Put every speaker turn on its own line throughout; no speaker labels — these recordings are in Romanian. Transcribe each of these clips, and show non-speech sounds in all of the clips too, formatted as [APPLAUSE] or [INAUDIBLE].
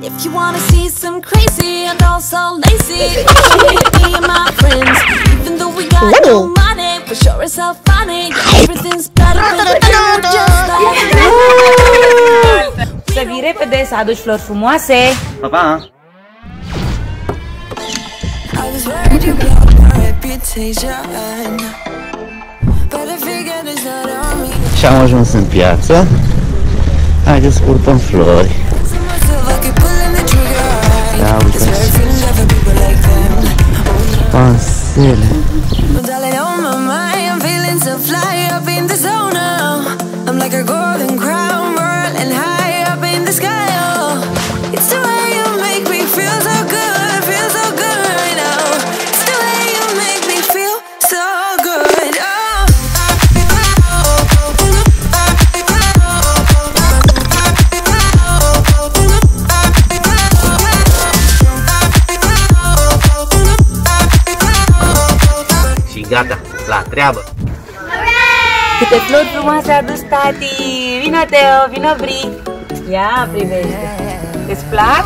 If you wanna see some crazy and also lazy, [LAUGHS] me and my friends. Even though we got no money, for sure it's all funny. Everything's better with you, just like
Să vii repede, să aduci flori frumoase.
Pa, pa!
I was worried you blocked my reputation. But I figured it's not on me.
Și am ajuns în piață. Haideți să purtăm flori. Pansele.
But
gata, la treabă.
Câte flori frumoase a adus tati! Vino, Teo, vino, Bri! Ia, privește! Îți plac?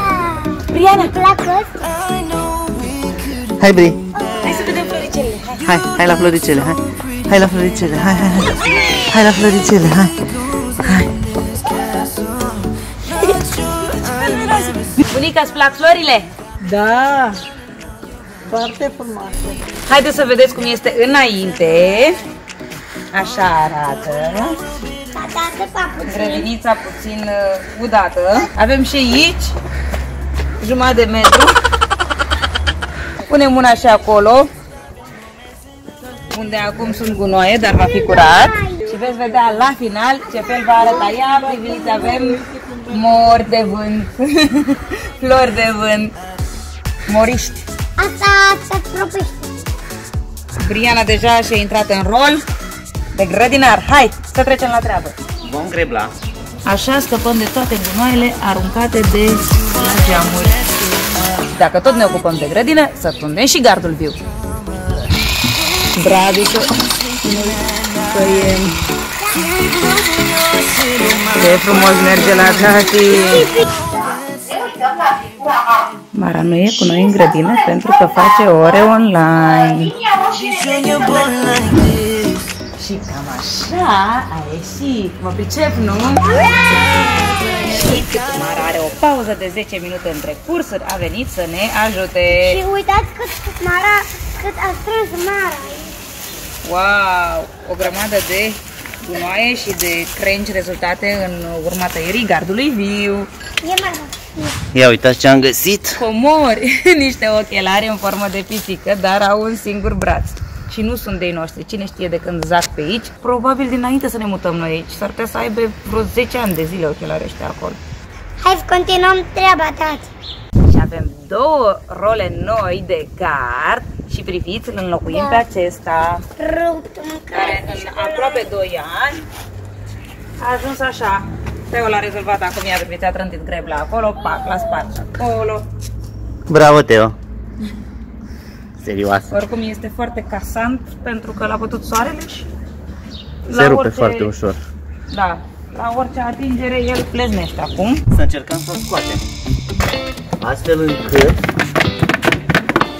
Briana,
Oh, I know we could
Hai, Bri!
hai să vedem floricele! Hai.
Hai, hai la floricele, hai! Hai la floricele, hai, hai, hai! Hai la floricele, hai! Hai!
Bunica, îți plac florile?
Da, foarte frumoasă.
Haideți să vedeți cum este înainte. Așa arată. Grădinița puțin uh, udată. Avem și aici jumătate de metru. Punem una și acolo. Unde acum sunt gunoaie, dar va fi curat. Și veți vedea la final ce fel va arăta ea. Priviți, avem mori de vânt. [LAUGHS] Flori de vânt. Moriști.
Asta se apropește.
Briana deja și-a intrat în rol de grădinar. Hai, să trecem la treabă.
Vom grebla.
Așa scăpăm de toate gunoaiele aruncate de la geamuri. Dacă tot ne ocupăm de grădină, să tundem și gardul viu. Bravică, tăiem. Ce frumos merge la tati! Mara nu e cu noi în grădină pentru că face ore online. Și cam așa a ieșit. Mă pricep, nu? Și cât Mara are o pauză de 10 minute între cursuri, a venit să ne ajute.
Și uitați cât Mara, cât a strâns Mara.
Wow! O grămadă de gunoaie și de crengi rezultate în urma tăierii gardului viu.
E Mara.
Ia uitați ce am găsit.
Comori, [LAUGHS] niște ochelari în formă de pisică, dar au un singur braț. Și nu sunt de noștri. Cine știe de când zac pe aici? Probabil dinainte să ne mutăm noi aici. S-ar putea să aibă vreo 10 ani de zile ochelari ăștia acolo.
Hai să continuăm treaba, tati.
Și avem două role noi de gard și priviți, îl înlocuim pe acesta,
Rupt
care în aproape 2 ani a ajuns așa. Teo l-a rezolvat acum, i-a priviți, a trântit grebla acolo, pac, l-a spart acolo.
Bravo, Teo. Serioasă.
Oricum este foarte casant pentru că l-a bătut soarele și
Se rupe foarte ușor.
Da, la orice atingere el pleznește acum.
Să încercăm să o scoatem. Astfel încât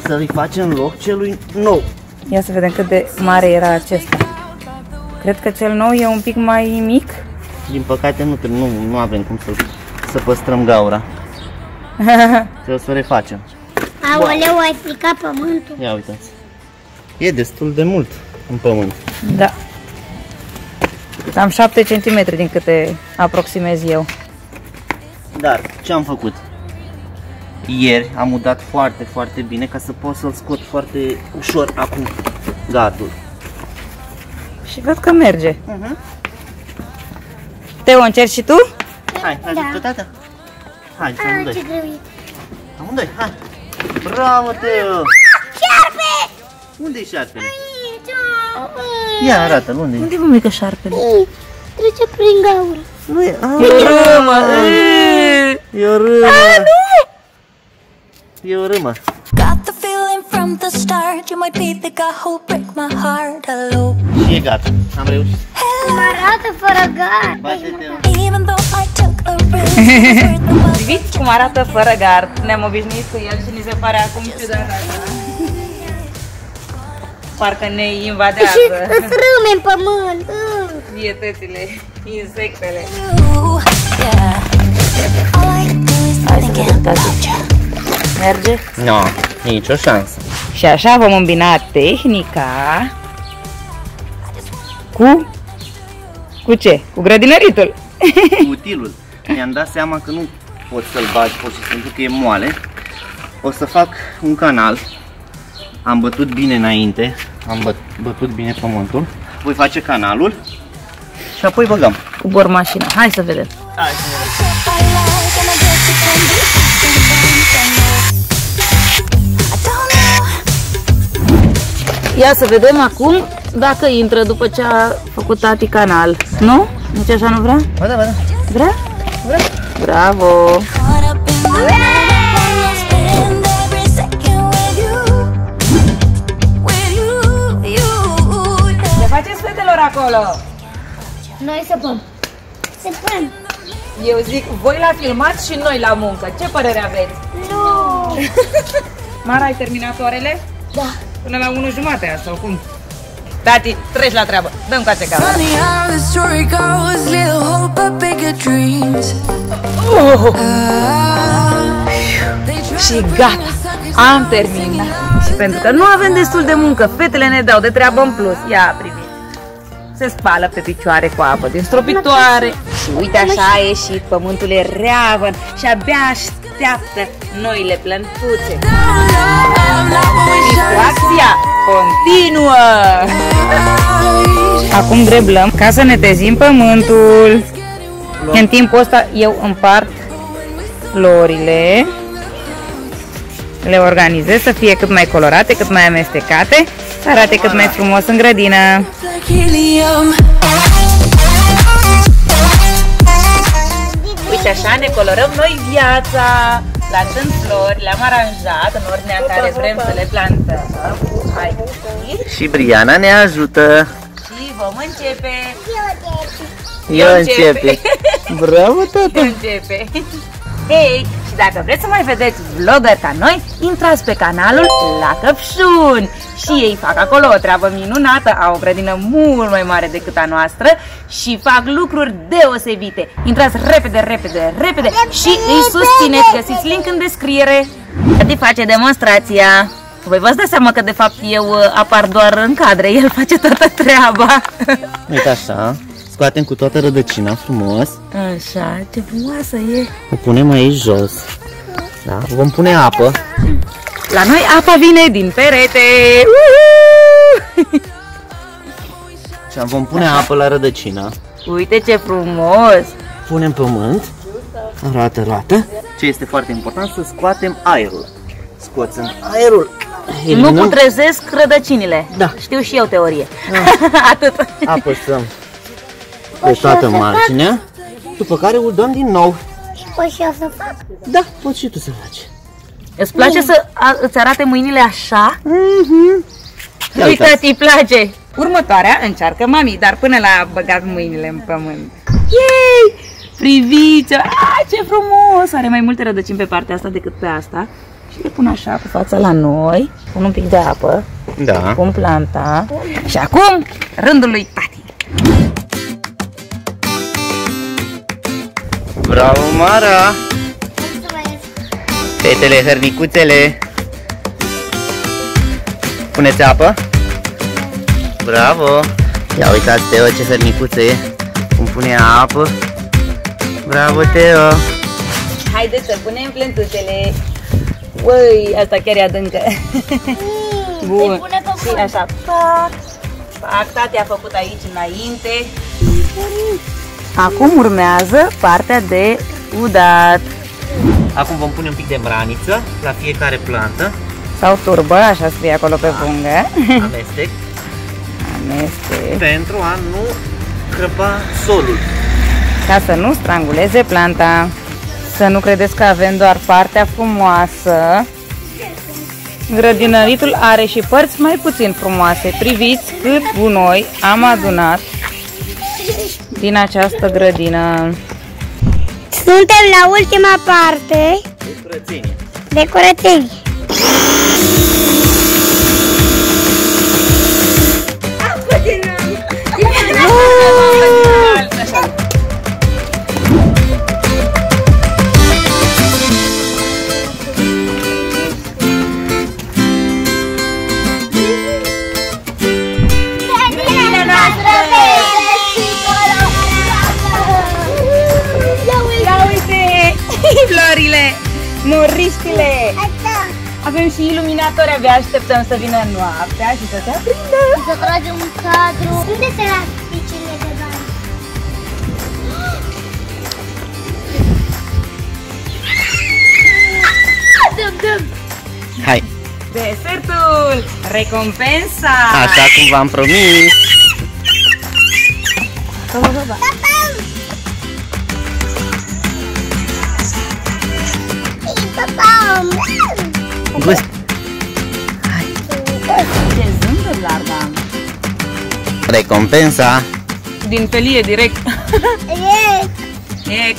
să-i facem loc celui nou.
Ia să vedem cât de mare era acesta. Cred că cel nou e un pic mai mic.
Din păcate nu, nu, nu avem cum să, să păstrăm gaura. [LAUGHS] Trebuie să o refacem.
Aoleu, ai stricat pământul.
Ia uitați. E destul de mult în pământ.
Da. Am 7 cm din câte aproximez eu.
Dar ce am făcut? Ieri am udat foarte, foarte bine ca să pot să-l scot foarte ușor acum gardul.
Și văd că merge.
Uh-huh.
Teo, încerci și tu?
Hai,
Da.
ajută tata. Hai,
Ah, ce
amândoi.
greu e.
Amândoi, hai. Bravo, Teo!
Șarpe!
Unde-i șarpele?
Aici, ah,
Ia, arată-l, unde
Unde vă mică șarpele?
ah, Trece prin gaură.
Nu e, a,
E râmă!
e o râmă. E o râmă.
Got the feeling from the start You might be the guy who'll break my heart Hello,
Și e gata, am reușit.
Hello
Cum arată fără gard.
Bate-te.
Even though I took a risk, it was worth the [LAUGHS] while.
Priviți cum arată fără gard. Ne-am obișnuit cu el și ni se pare acum ciudat așa. Parcă ne
Și
invadează
îți râme în pământ. Uh.
vietățile, insectele.
You, yeah. All I do is think about you.
Merge?
Nu, no, nicio șansă.
Și așa vom îmbina tehnica cu... Cu ce? Cu grădinăritul.
Utilul. Mi-am dat seama că nu pot să-l bagi pur și simplu, că e moale. O să fac un canal. Am bătut bine înainte. Am băt, bătut bine pământul. Voi face canalul și apoi băgăm.
Cu bor mașina. Hai să vedem.
Hai să vedem.
Ia să vedem acum dacă intră după ce a făcut tati canal. Nu? Nici așa nu vrea?
Ba da, ba da.
Vrea? Vrea. Bravo!
Caught up in the moment, wanna spend every second with you. With you, you. yeah.
Ce faceți fetelor acolo?
Noi săpăm. Săpăm.
Eu zic, voi la filmat și noi la muncă. Ce părere aveți?
Nu. [LAUGHS]
Mara, ai terminat orele?
Da.
Până la 1 jumate sau cum? Tati, treci la treabă. Dăm ca cameră.
Funny how the story goes, little hope but bigger dreams.
Și gata, am terminat. Și pentru că nu avem destul de muncă, fetele ne dau de treabă în plus. Ia, priviți. Se spală pe picioare cu apă din stropitoare. Și uite așa a ieșit, pământul e reavăn și abia așteaptă noile plântuțe. Distracția continuă! Acum greblăm ca să netezim pământul. În timpul ăsta eu împart florile, le organizez să fie cât mai colorate, cât mai amestecate, să arate cât mai frumos în grădină.
Like helium.
Uite așa ne colorăm noi viața, plantând flori, le-am aranjat în ordinea în care vrem să le plantăm. Hai,
Și Briana ne ajută.
și vom începe.
Eu începe. Bravo, tata.
începe. Hei, și dacă vreți să mai vedeți vlogger ca noi, intrați pe canalul La Căpșuni. Și ei fac acolo o treabă minunată, au o grădină mult mai mare decât a noastră și fac lucruri deosebite. Intrați repede, repede, repede și îi susțineți, găsiți link în descriere. Tati face demonstrația. Voi v-ați dat seama că de fapt eu uh, apar doar în cadre, el face toată treaba.
Uite așa. Scoatem cu toată rădăcina frumos.
Așa, ce frumoasă e.
O punem aici jos. Da, vom pune apă.
La noi apa vine din perete. Uhu!
Și vom pune apă la rădăcină.
Uite ce frumos!
Punem pământ. Arată, arată. Ce este foarte important, să scoatem aerul. Scoțând aerul.
Nu
Eliminăm,
putrezesc rădăcinile.
Da.
Știu și eu teorie. [LAUGHS] Atât.
apăsăm pe toată marginea. După care udăm din nou.
Poți și eu să fac?
Da, poți și tu să faci.
Îți place să a, îți arate mâinile așa?
Ia
Uite,
uitați.
îi place. Următoarea încearcă mami, dar până la băgat mâinile în pământ. Yay! Priviți! Ah, ce frumos! Are mai multe rădăcini pe partea asta decât pe asta. Și le pun așa cu fața la noi. Pun un pic de apă.
Da.
Pun planta. Și acum, rândul lui tati.
Bravo, Mara!
Mulțumesc.
Fetele, hărnicuțele. Puneți apă. Bravo! Ia uitați, Teo, ce hărnicuță e. Cum pune apă. Bravo, Teo!
Haideți să punem plântuțele. Ui, asta chiar e adâncă. Bun.
pune pe
Și așa, pac, pac, tati a făcut aici înainte. Acum urmează partea de udat.
Acum vom pune un pic de braniță la fiecare plantă.
Sau turbă, așa scrie acolo pe pungă.
Amestec.
Amestec.
pentru a nu crăpa solul.
Ca să nu stranguleze planta. Să nu credeți că avem doar partea frumoasă. Grădinăritul are și părți mai puțin frumoase. Priviți cât gunoi am adunat din această grădină.
Suntem la ultima parte
Curățenie.
de curățenie.
Iluminatori, abia așteptăm să vină noaptea și să se aprindă.
Să tragem un cadru. Unde se las picile de bani? Dăm, dăm.
Hai,
Desertul! Recompensa!
așa cum v-am promis.
Papam.
Gust. Recompensa.
Din felie direct.
Yes.
E...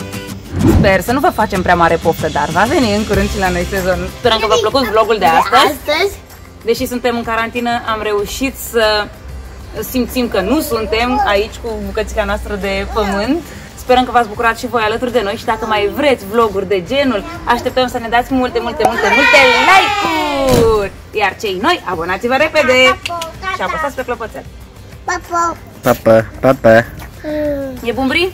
Sper să nu vă facem prea mare poftă, dar va veni în curând și la noi sezonul. Sperăm că v-a plăcut vlogul de astăzi.
Astăzi?
Deși suntem în carantină, am reușit să simțim că nu suntem aici cu bucățica noastră de pământ. Sperăm că v-ați bucurat și voi alături de noi și dacă mai vreți vloguri de genul, așteptăm să ne dați multe, multe, multe, multe like-uri! Iar cei noi, abonați-vă repede și apăsați pe clopoțel.
Papa.
Pa, pa, pa, pa.
E bun, Bri?